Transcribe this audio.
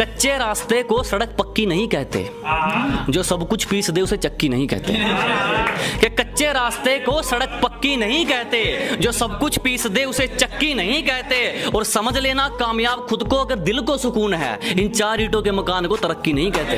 कच्चे रास्ते को सड़क पक्की नहीं कहते। जो सब कुछ पीस दे, उसे चक्की नहीं कहते। कि कच्चे रास्ते को सड़क पक्की नहीं कहते। जो सब कुछ पीस दे, उसे चक्की नहीं कहते। और समझ लेना, कामयाब खुद को अगर दिल को सुकून है, इन चार ईटों के मकान को तरक्की नहीं कहते।